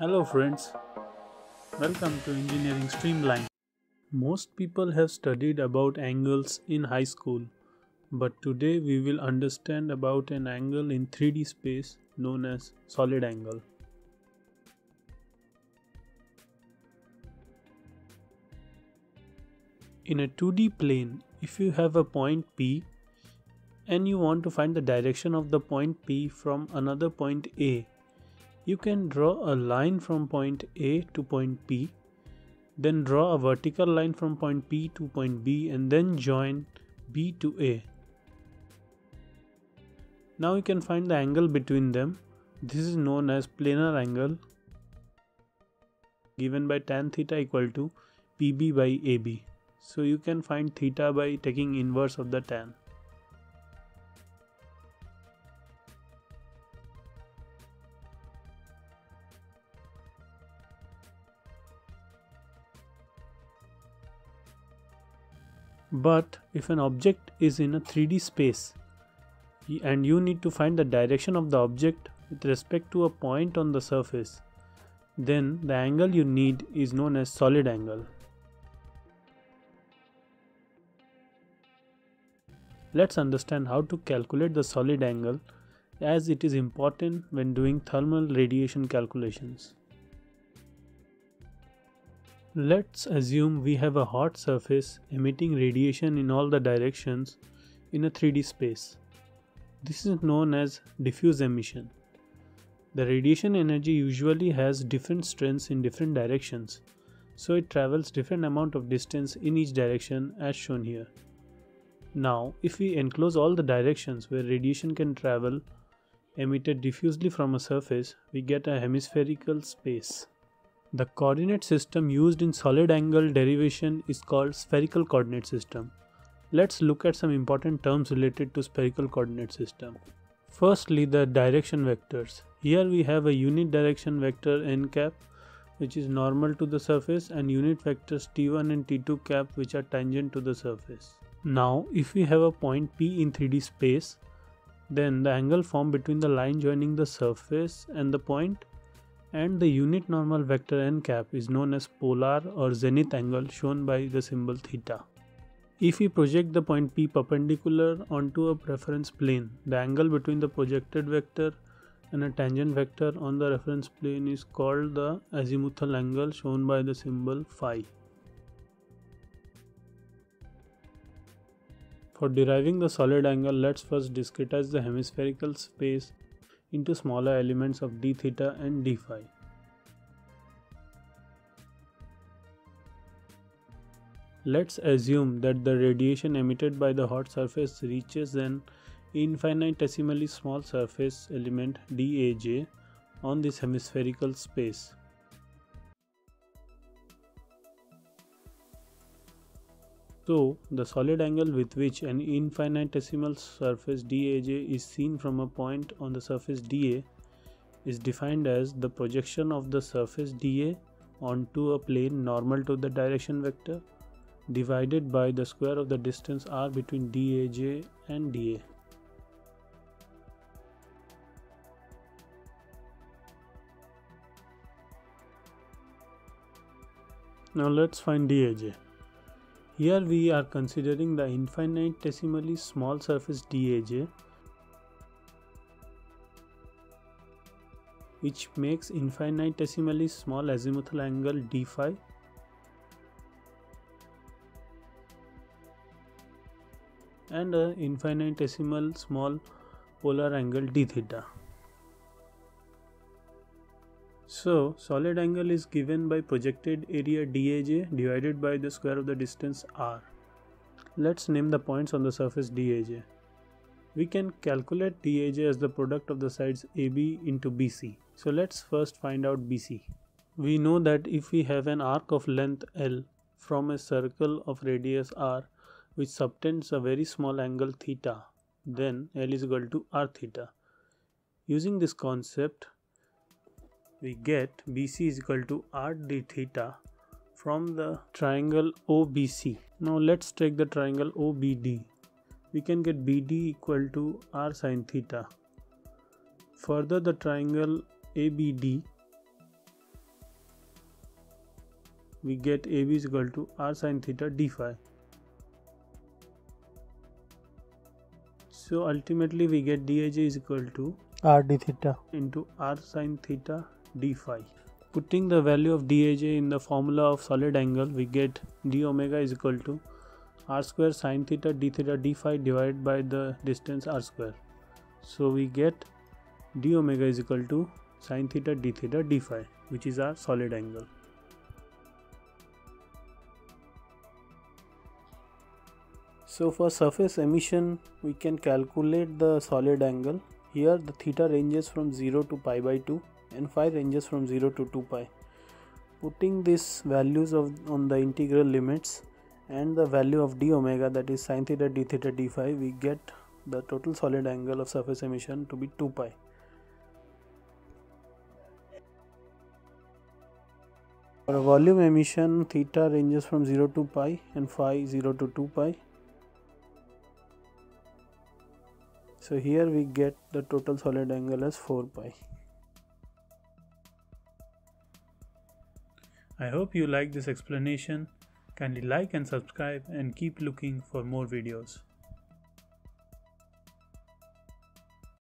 Hello friends, welcome to Engineering Streamlined. Most people have studied about angles in high school, but today we will understand about an angle in 3D space known as solid angle. In a 2D plane, if you have a point P and you want to find the direction of the point P from another point A, you can draw a line from point A to point P, then draw a vertical line from point P to point B and then join B to A. Now you can find the angle between them. This is known as planar angle given by tan theta equal to PB by AB. So you can find theta by taking inverse of the tan. But if an object is in a 3D space and you need to find the direction of the object with respect to a point on the surface, then the angle you need is known as solid angle. Let's understand how to calculate the solid angle as it is important when doing thermal radiation calculations. Let's assume we have a hot surface emitting radiation in all the directions in a 3D space. This is known as diffuse emission. The radiation energy usually has different strengths in different directions, so it travels different amount of distance in each direction as shown here. Now, if we enclose all the directions where radiation can travel emitted diffusely from a surface, we get a hemispherical space. The coordinate system used in solid angle derivation is called spherical coordinate system. Let's look at some important terms related to spherical coordinate system. Firstly, the direction vectors. Here we have a unit direction vector n cap which is normal to the surface and unit vectors t1 and t2 cap which are tangent to the surface. Now, if we have a point P in 3D space, then the angle formed between the line joining the surface and the point and the unit normal vector n cap is known as polar or zenith angle shown by the symbol theta. If we project the point P perpendicular onto a reference plane, the angle between the projected vector and a tangent vector on the reference plane is called the azimuthal angle shown by the symbol phi. For deriving the solid angle, let's first discretize the hemispherical space into smaller elements of d theta and d phi. Let's assume that the radiation emitted by the hot surface reaches an infinitesimally small surface element dAj on this hemispherical space. So, the solid angle with which an infinitesimal surface dAj is seen from a point on the surface dA is defined as the projection of the surface dA onto a plane normal to the direction vector divided by the square of the distance r between dAj and dA. Now let's find dAj. Here we are considering the infinitesimally small surface dAj which makes infinitesimally small azimuthal angle d phi and uh, an infinitesimal small polar angle d theta. So solid angle is given by projected area dAj divided by the square of the distance r. Let's name the points on the surface dAj. We can calculate dAj as the product of the sides AB into BC. So let's first find out BC. We know that if we have an arc of length L from a circle of radius r which subtends a very small angle theta, then L is equal to r theta. Using this concept, we get BC is equal to r d theta from the triangle OBC. Now let's take the triangle OBD. We can get BD equal to r sine theta. Further the triangle ABD we get AB is equal to r sine theta d phi. So ultimately we get dij is equal to r d theta into r sine theta d phi. Putting the value of dij in the formula of solid angle we get d omega is equal to r square sine theta d theta d phi divided by the distance r square. So we get d omega is equal to sine theta d theta d phi which is our solid angle. So for surface emission we can calculate the solid angle. Here the theta ranges from 0 to pi by 2 and phi ranges from 0 to 2 pi. Putting these values of on the integral limits and the value of d omega that is sine theta d theta d phi we get the total solid angle of surface emission to be 2 pi. For volume emission theta ranges from 0 to pi and phi 0 to 2 pi so here we get the total solid angle as 4 pi I hope you like this explanation. Kindly like and subscribe and keep looking for more videos